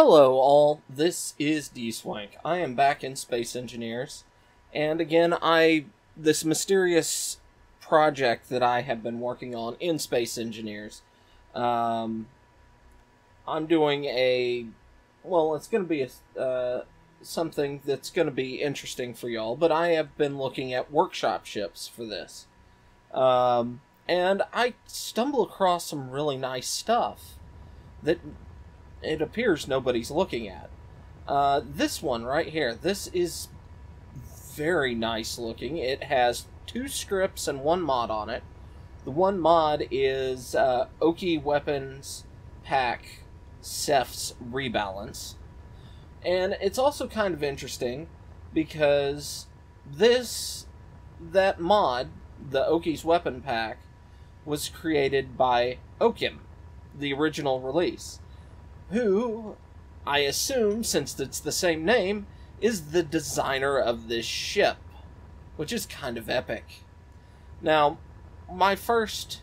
Hello, all. This is D Swank. I am back in Space Engineers, and again, I this mysterious project that I have been working on in Space Engineers. Um, I'm doing a well, it's going to be a uh, something that's going to be interesting for y'all, but I have been looking at workshop ships for this. Um, and I stumble across some really nice stuff that it appears nobody's looking at. Uh, this one right here, this is very nice looking. It has two scripts and one mod on it. The one mod is uh, Oki Weapons Pack Ceph's Rebalance. And it's also kind of interesting because this, that mod, the Oki's Weapon Pack, was created by Okim, the original release, who, I assume, since it's the same name, is the designer of this ship, which is kind of epic. Now, my first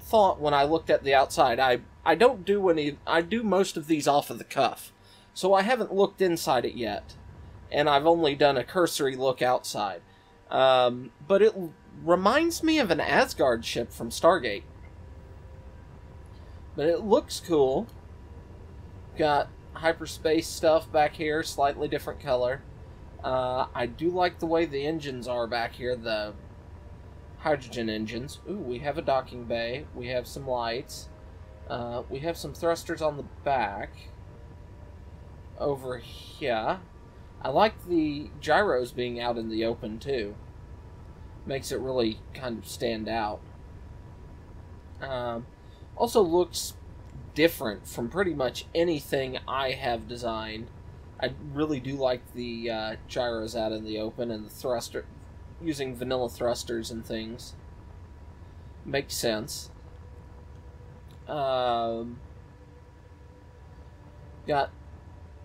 thought when I looked at the outside, I, I don't do any, I do most of these off of the cuff. So I haven't looked inside it yet, and I've only done a cursory look outside. Um, but it reminds me of an Asgard ship from Stargate. But it looks cool. Got hyperspace stuff back here, slightly different color. Uh, I do like the way the engines are back here, the hydrogen engines. Ooh, we have a docking bay. We have some lights. Uh, we have some thrusters on the back. Over here. I like the gyros being out in the open, too makes it really kind of stand out. Um, also looks different from pretty much anything I have designed. I really do like the uh, gyros out in the open and the thruster, using vanilla thrusters and things. Makes sense. Um, got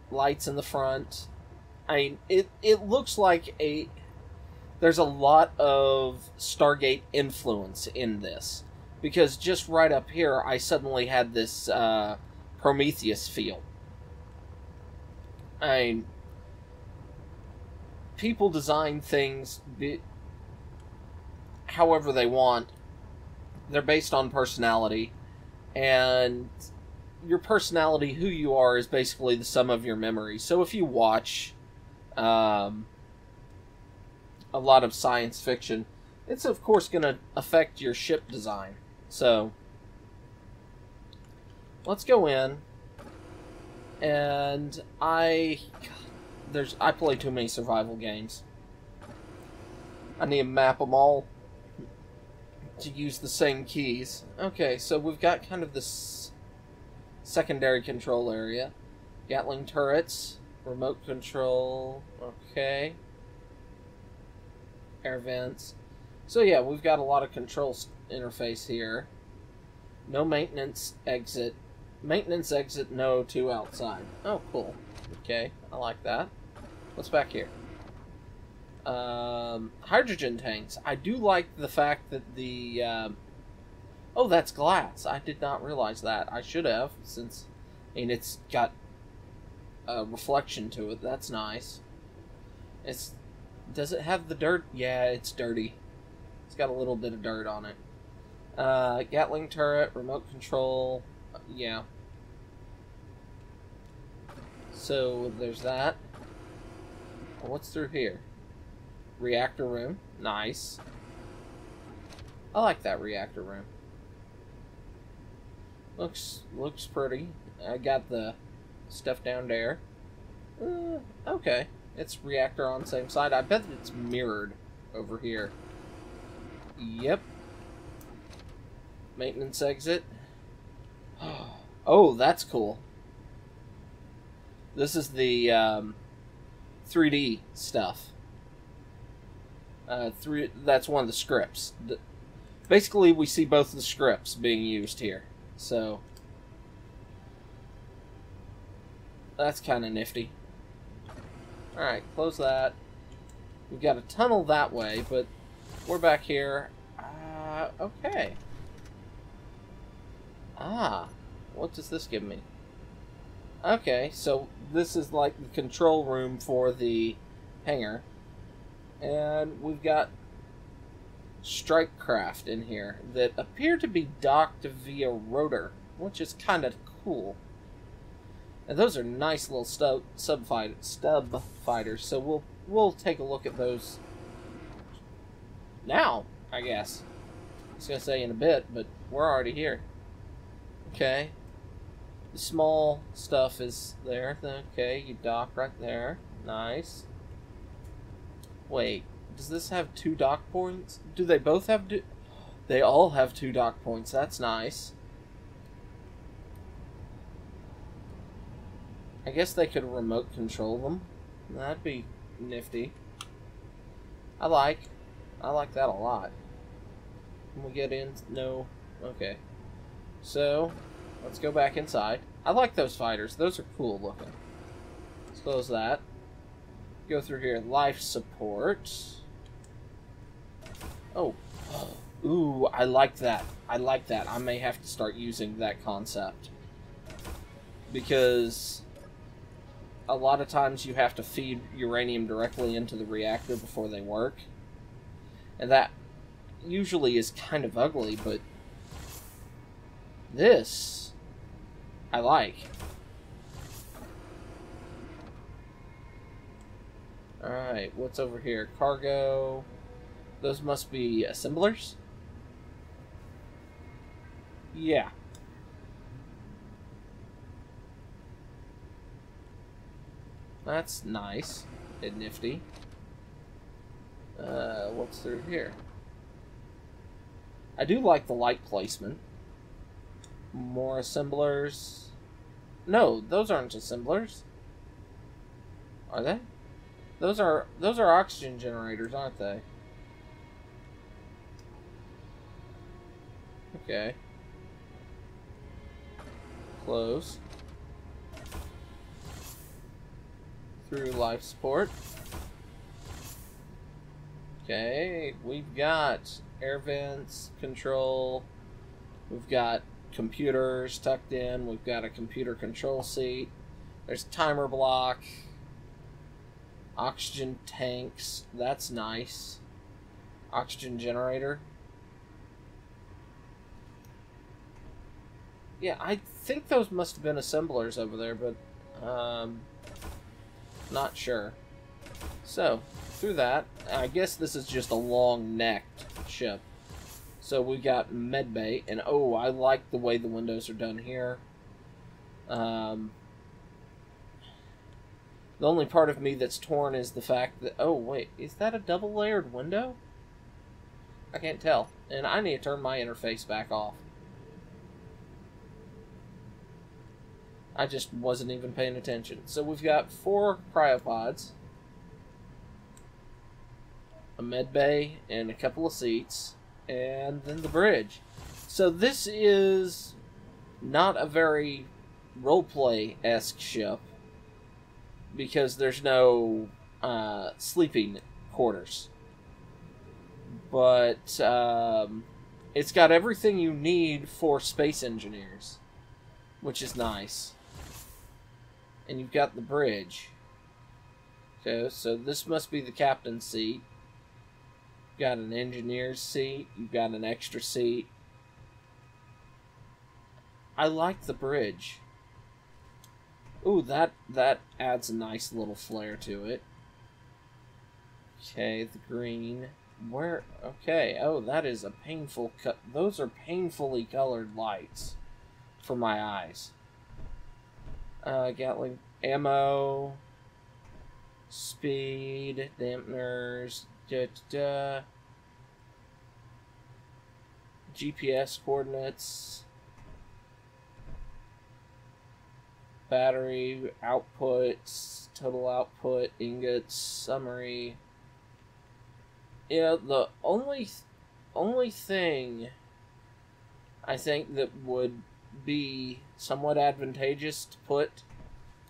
lights in the front. I mean, it it looks like a there's a lot of Stargate influence in this because just right up here, I suddenly had this uh, Prometheus feel. I mean, people design things be, however they want. They're based on personality, and your personality, who you are, is basically the sum of your memories. So if you watch, um, a lot of science fiction, it's of course going to affect your ship design. So let's go in, and I there's I play too many survival games. I need to map them all to use the same keys. Okay, so we've got kind of this secondary control area. Gatling turrets, remote control, okay air vents. So yeah, we've got a lot of control interface here. No maintenance exit. Maintenance exit, no to outside. Oh, cool. Okay, I like that. What's back here? Um, hydrogen tanks. I do like the fact that the... Um, oh, that's glass. I did not realize that. I should have, since... Mean, it's got a reflection to it. That's nice. It's does it have the dirt? Yeah, it's dirty. It's got a little bit of dirt on it. Uh, Gatling turret, remote control. Yeah. So there's that. What's through here? Reactor room. Nice. I like that reactor room. Looks looks pretty. I got the stuff down there. Uh, okay. It's reactor on same side. I bet it's mirrored over here. Yep. Maintenance exit. Oh, that's cool. This is the um, 3D stuff. Uh, three. That's one of the scripts. Basically, we see both of the scripts being used here. So that's kind of nifty. Alright, close that. We've got a tunnel that way, but we're back here. Uh, okay. Ah, what does this give me? Okay, so this is like the control room for the hangar. And we've got strike craft in here that appear to be docked via rotor, which is kind of cool. And those are nice little stub sub fight, stub fighters, so we'll we'll take a look at those now, I guess. I was gonna say in a bit, but we're already here. Okay. The small stuff is there. Okay, you dock right there. Nice. Wait, does this have two dock points? Do they both have two? They all have two dock points. That's nice. I guess they could remote control them. That'd be nifty. I like. I like that a lot. Can we get in? No. Okay. So, let's go back inside. I like those fighters. Those are cool looking. Let's close that. Go through here. Life support. Oh. Ooh, I like that. I like that. I may have to start using that concept. Because a lot of times you have to feed uranium directly into the reactor before they work. And that usually is kind of ugly, but this I like. Alright, what's over here? Cargo. Those must be assemblers? Yeah. That's nice and nifty. Uh, what's through here? I do like the light placement. More assemblers. No, those aren't assemblers. Are they? Those are those are oxygen generators, aren't they? Okay. Close. through life support. Okay, we've got air vents, control, we've got computers tucked in, we've got a computer control seat, there's timer block, oxygen tanks, that's nice, oxygen generator. Yeah, I think those must have been assemblers over there, but um, not sure. So, through that, I guess this is just a long-necked ship. So we got medbay, and oh, I like the way the windows are done here. Um, the only part of me that's torn is the fact that, oh wait, is that a double-layered window? I can't tell, and I need to turn my interface back off. I just wasn't even paying attention. So we've got four cryopods, a med bay, and a couple of seats, and then the bridge. So this is not a very roleplay esque ship because there's no uh, sleeping quarters. But um, it's got everything you need for space engineers, which is nice and you've got the bridge. Okay, so this must be the captain's seat. You've got an engineer's seat. You've got an extra seat. I like the bridge. Ooh, that that adds a nice little flair to it. Okay, the green. Where? Okay. Oh, that is a painful cut. Those are painfully colored lights for my eyes uh, Gatling ammo, speed, dampeners, da, da, da. GPS coordinates, battery outputs, total output, ingots, summary. Yeah, the only only thing I think that would be somewhat advantageous to put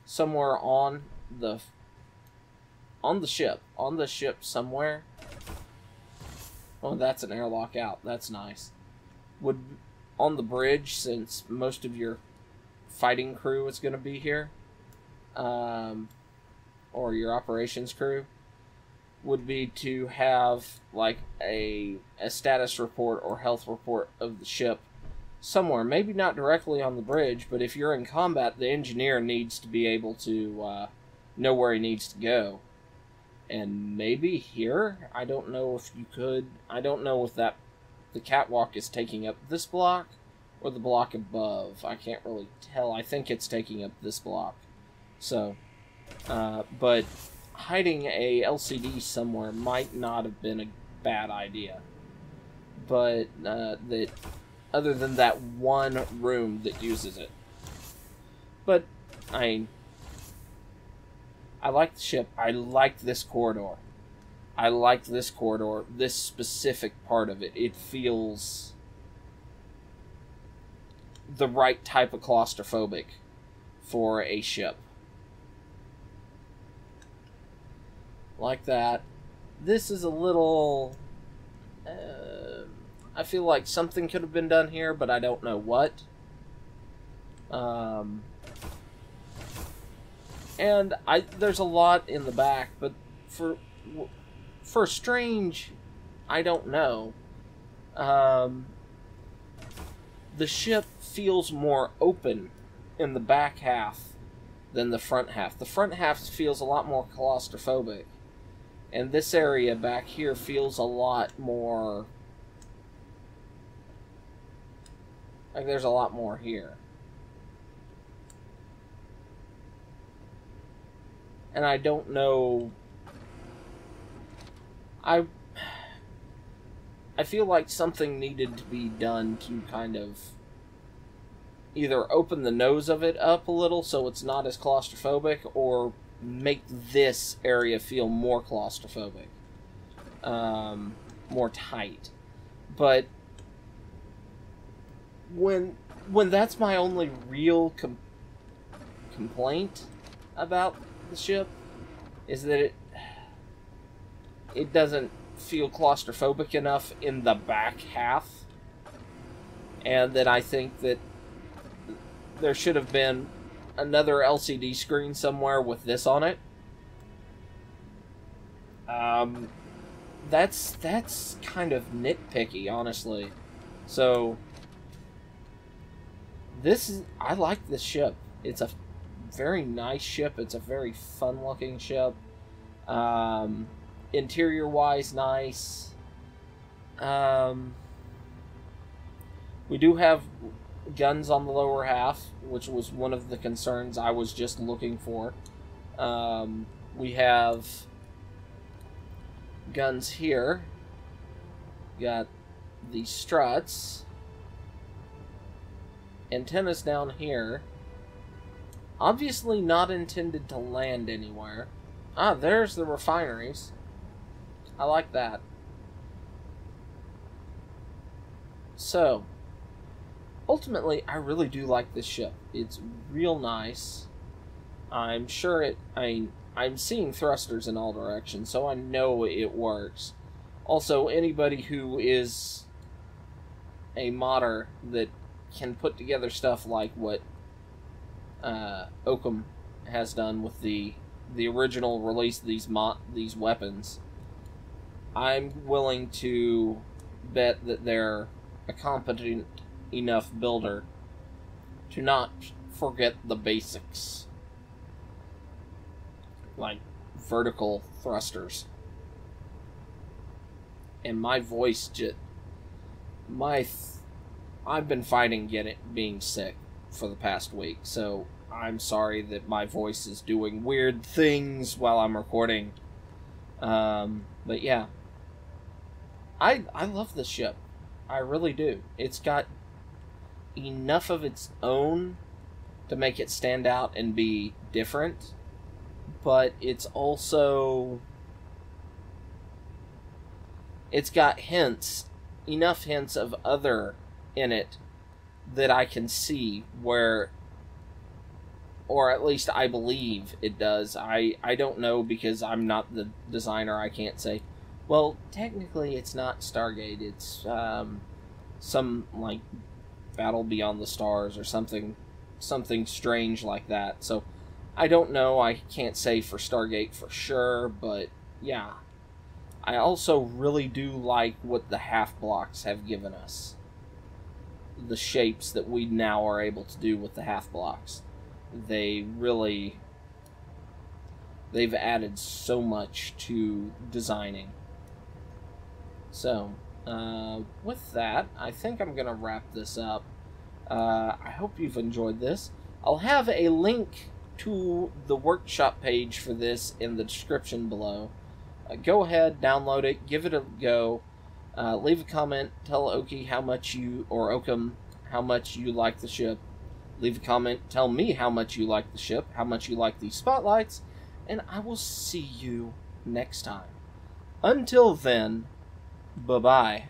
somewhere on the on the ship. On the ship somewhere. Oh that's an airlock out. That's nice. Would on the bridge since most of your fighting crew is going to be here um, or your operations crew would be to have like a a status report or health report of the ship somewhere. Maybe not directly on the bridge but if you're in combat the engineer needs to be able to uh, know where he needs to go and maybe here? I don't know if you could. I don't know if that the catwalk is taking up this block or the block above. I can't really tell. I think it's taking up this block. So uh, but hiding a lcd somewhere might not have been a bad idea. But uh, that other than that one room that uses it. But i I like the ship. I like this corridor. I like this corridor, this specific part of it. It feels the right type of claustrophobic for a ship. Like that. This is a little. Uh, I feel like something could have been done here, but I don't know what. Um, and I there's a lot in the back, but for for strange, I don't know. Um, the ship feels more open in the back half than the front half. The front half feels a lot more claustrophobic, and this area back here feels a lot more. Like there's a lot more here. And I don't know. I I feel like something needed to be done to kind of either open the nose of it up a little so it's not as claustrophobic or make this area feel more claustrophobic um, more tight but when when that's my only real com- complaint about the ship is that it it doesn't feel claustrophobic enough in the back half and that I think that there should have been another LCD screen somewhere with this on it. Um, that's that's kind of nitpicky, honestly. So this is I like this ship. It's a very nice ship. It's a very fun looking ship. Um, interior wise, nice. Um, we do have guns on the lower half, which was one of the concerns I was just looking for. Um, we have guns here. Got the struts. Antennas down here. Obviously not intended to land anywhere. Ah, there's the refineries. I like that. So, ultimately, I really do like this ship. It's real nice. I'm sure it. I I'm seeing thrusters in all directions, so I know it works. Also, anybody who is a modder that can put together stuff like what uh, Okim has done with the the original release of these mo- these weapons, I'm willing to bet that they're a competent enough builder to not forget the basics, like vertical thrusters. And my voice just my th- I've been fighting get it being sick for the past week, so I'm sorry that my voice is doing weird things while I'm recording. Um, but yeah, I I love this ship. I really do. It's got enough of its own to make it stand out and be different, but it's also it's got hints, enough hints of other in it that I can see where or at least I believe it does. I I don't know because I'm not the designer. I can't say. Well, technically, it's not Stargate. It's um, some like Battle Beyond the Stars or something, something strange like that. So I don't know. I can't say for Stargate for sure, but yeah. I also really do like what the half blocks have given us. The shapes that we now are able to do with the half blocks. They really. They've added so much to designing. So, uh, with that, I think I'm going to wrap this up. Uh, I hope you've enjoyed this. I'll have a link to the workshop page for this in the description below. Uh, go ahead, download it, give it a go. Uh, leave a comment, tell Oki how much you, or Okim how much you like the ship. Leave a comment, tell me how much you like the ship, how much you like these spotlights, and I will see you next time. Until then, bye bye.